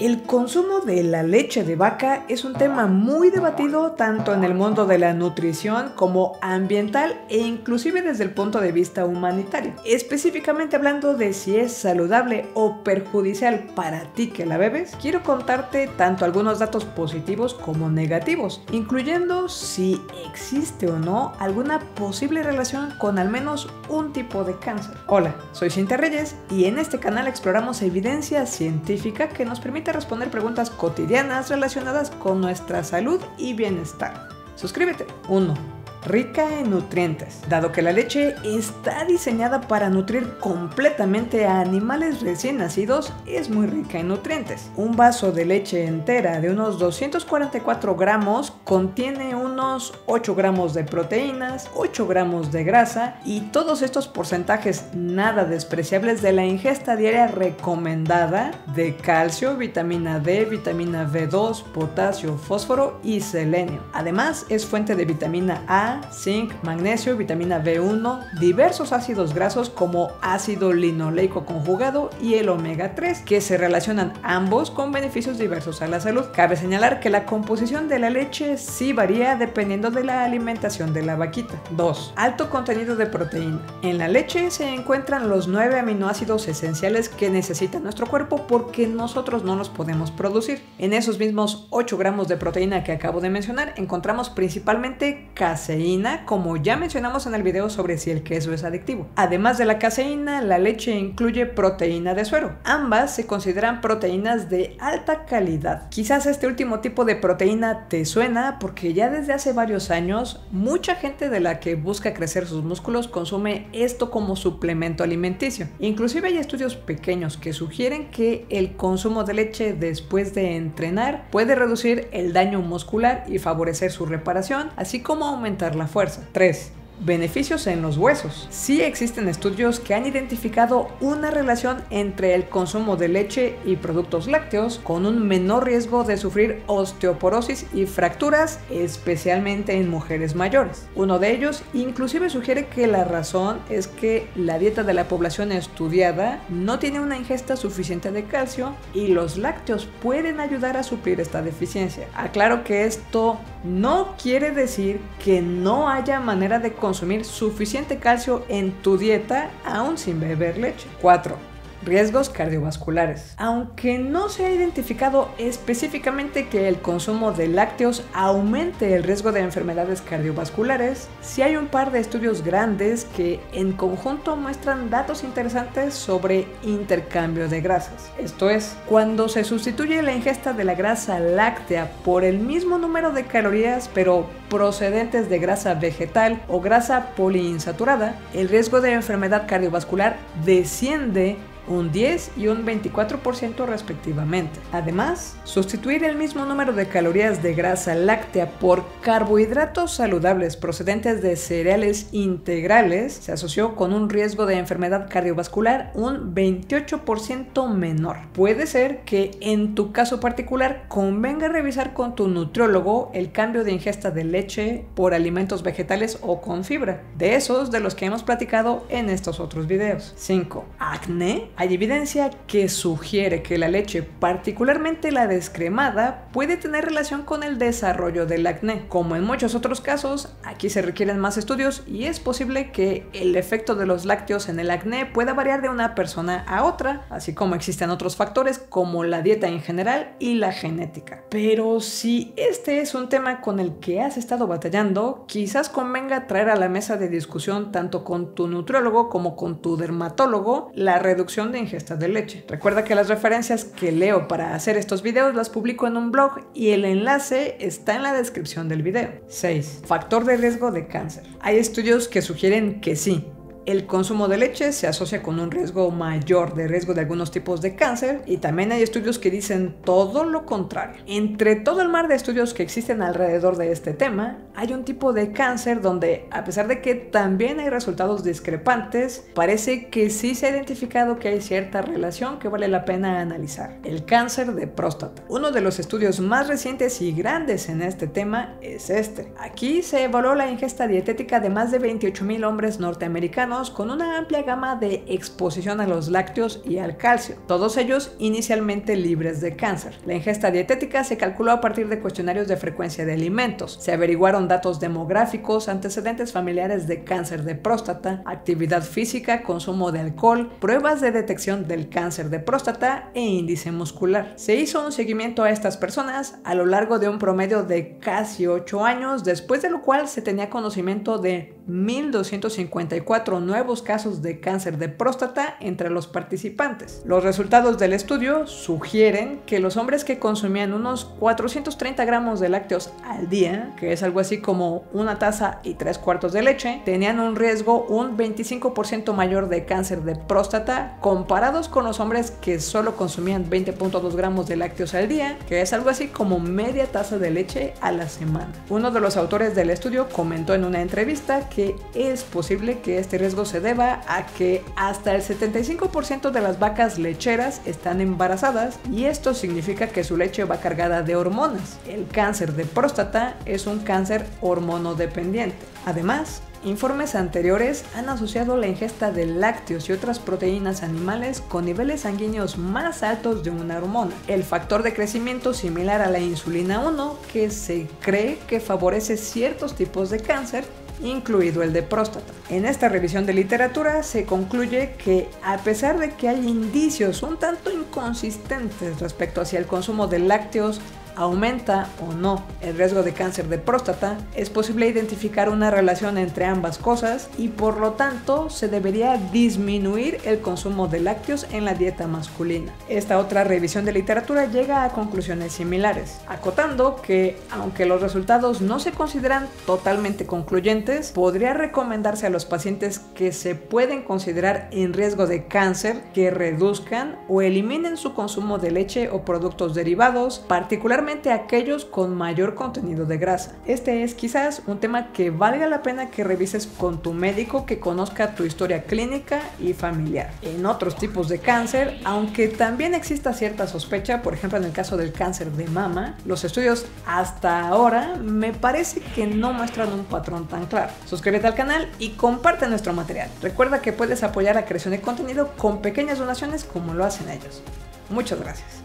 El consumo de la leche de vaca es un tema muy debatido tanto en el mundo de la nutrición como ambiental e inclusive desde el punto de vista humanitario. Específicamente hablando de si es saludable o perjudicial para ti que la bebes, quiero contarte tanto algunos datos positivos como negativos, incluyendo si existe o no alguna posible relación con al menos un tipo de cáncer. Hola, soy Cintia Reyes y en este canal exploramos evidencia científica que nos permite responder preguntas cotidianas relacionadas con nuestra salud y bienestar. Suscríbete. 1 rica en nutrientes, dado que la leche está diseñada para nutrir completamente a animales recién nacidos, es muy rica en nutrientes. Un vaso de leche entera de unos 244 gramos contiene unos 8 gramos de proteínas, 8 gramos de grasa y todos estos porcentajes nada despreciables de la ingesta diaria recomendada de calcio, vitamina D, vitamina B2, potasio, fósforo y selenio. Además es fuente de vitamina A, zinc, magnesio, vitamina B1, diversos ácidos grasos como ácido linoleico conjugado y el omega 3, que se relacionan ambos con beneficios diversos a la salud. Cabe señalar que la composición de la leche sí varía dependiendo de la alimentación de la vaquita. 2. Alto contenido de proteína. En la leche se encuentran los 9 aminoácidos esenciales que necesita nuestro cuerpo porque nosotros no los podemos producir. En esos mismos 8 gramos de proteína que acabo de mencionar encontramos principalmente caseína como ya mencionamos en el video sobre si el queso es adictivo. Además de la caseína, la leche incluye proteína de suero. Ambas se consideran proteínas de alta calidad. Quizás este último tipo de proteína te suena porque ya desde hace varios años mucha gente de la que busca crecer sus músculos consume esto como suplemento alimenticio. Inclusive hay estudios pequeños que sugieren que el consumo de leche después de entrenar puede reducir el daño muscular y favorecer su reparación, así como aumentar la fuerza. 3. Beneficios en los huesos. Sí existen estudios que han identificado una relación entre el consumo de leche y productos lácteos con un menor riesgo de sufrir osteoporosis y fracturas, especialmente en mujeres mayores. Uno de ellos inclusive sugiere que la razón es que la dieta de la población estudiada no tiene una ingesta suficiente de calcio y los lácteos pueden ayudar a suplir esta deficiencia. Aclaro que esto no quiere decir que no haya manera de consumir suficiente calcio en tu dieta aún sin beber leche. 4 riesgos cardiovasculares. Aunque no se ha identificado específicamente que el consumo de lácteos aumente el riesgo de enfermedades cardiovasculares, sí hay un par de estudios grandes que en conjunto muestran datos interesantes sobre intercambio de grasas. Esto es, cuando se sustituye la ingesta de la grasa láctea por el mismo número de calorías pero procedentes de grasa vegetal o grasa poliinsaturada, el riesgo de enfermedad cardiovascular desciende un 10 y un 24% respectivamente. Además, sustituir el mismo número de calorías de grasa láctea por carbohidratos saludables procedentes de cereales integrales se asoció con un riesgo de enfermedad cardiovascular un 28% menor. Puede ser que en tu caso particular convenga revisar con tu nutriólogo el cambio de ingesta de leche por alimentos vegetales o con fibra, de esos de los que hemos platicado en estos otros videos. 5. Acné hay evidencia que sugiere que la leche, particularmente la descremada, puede tener relación con el desarrollo del acné. Como en muchos otros casos, aquí se requieren más estudios y es posible que el efecto de los lácteos en el acné pueda variar de una persona a otra, así como existen otros factores como la dieta en general y la genética. Pero si este es un tema con el que has estado batallando, quizás convenga traer a la mesa de discusión tanto con tu nutriólogo como con tu dermatólogo la reducción de ingesta de leche. Recuerda que las referencias que leo para hacer estos videos las publico en un blog y el enlace está en la descripción del video. 6. Factor de riesgo de cáncer. Hay estudios que sugieren que sí, el consumo de leche se asocia con un riesgo mayor de riesgo de algunos tipos de cáncer y también hay estudios que dicen todo lo contrario. Entre todo el mar de estudios que existen alrededor de este tema, hay un tipo de cáncer donde, a pesar de que también hay resultados discrepantes, parece que sí se ha identificado que hay cierta relación que vale la pena analizar. El cáncer de próstata. Uno de los estudios más recientes y grandes en este tema es este. Aquí se evaluó la ingesta dietética de más de 28.000 hombres norteamericanos con una amplia gama de exposición a los lácteos y al calcio, todos ellos inicialmente libres de cáncer. La ingesta dietética se calculó a partir de cuestionarios de frecuencia de alimentos. Se averiguaron datos demográficos, antecedentes familiares de cáncer de próstata, actividad física, consumo de alcohol, pruebas de detección del cáncer de próstata e índice muscular. Se hizo un seguimiento a estas personas a lo largo de un promedio de casi 8 años, después de lo cual se tenía conocimiento de 1.254 nuevos casos de cáncer de próstata entre los participantes. Los resultados del estudio sugieren que los hombres que consumían unos 430 gramos de lácteos al día, que es algo así como una taza y tres cuartos de leche, tenían un riesgo un 25% mayor de cáncer de próstata comparados con los hombres que solo consumían 20.2 gramos de lácteos al día, que es algo así como media taza de leche a la semana. Uno de los autores del estudio comentó en una entrevista que es posible que este riesgo se deba a que hasta el 75% de las vacas lecheras están embarazadas y esto significa que su leche va cargada de hormonas. El cáncer de próstata es un cáncer hormonodependiente. Además, Informes anteriores han asociado la ingesta de lácteos y otras proteínas animales con niveles sanguíneos más altos de una hormona, el factor de crecimiento similar a la insulina 1, que se cree que favorece ciertos tipos de cáncer incluido el de próstata. En esta revisión de literatura se concluye que a pesar de que hay indicios un tanto inconsistentes respecto hacia el consumo de lácteos aumenta o no el riesgo de cáncer de próstata, es posible identificar una relación entre ambas cosas y por lo tanto se debería disminuir el consumo de lácteos en la dieta masculina. Esta otra revisión de literatura llega a conclusiones similares, acotando que aunque los resultados no se consideran totalmente concluyentes, podría recomendarse a los pacientes que se pueden considerar en riesgo de cáncer que reduzcan o eliminen su consumo de leche o productos derivados, particularmente aquellos con mayor contenido de grasa. Este es quizás un tema que valga la pena que revises con tu médico que conozca tu historia clínica y familiar. En otros tipos de cáncer, aunque también exista cierta sospecha, por ejemplo en el caso del cáncer de mama, los estudios hasta ahora me parece que no muestran un patrón tan claro. Suscríbete al canal y comparte nuestro material. Recuerda que puedes apoyar la creación de contenido con pequeñas donaciones como lo hacen ellos. Muchas gracias.